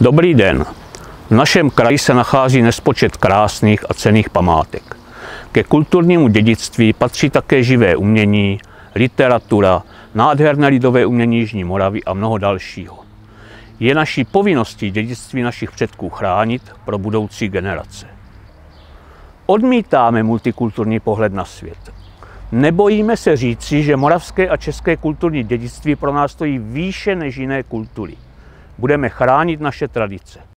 Dobrý den. V našem kraji se nachází nespočet krásných a cených památek. Ke kulturnímu dědictví patří také živé umění, literatura, nádherné lidové umění Jižní Moravy a mnoho dalšího. Je naší povinností dědictví našich předků chránit pro budoucí generace. Odmítáme multikulturní pohled na svět. Nebojíme se říci, že moravské a české kulturní dědictví pro nás stojí výše než jiné kultury. Budeme chránit naše tradice.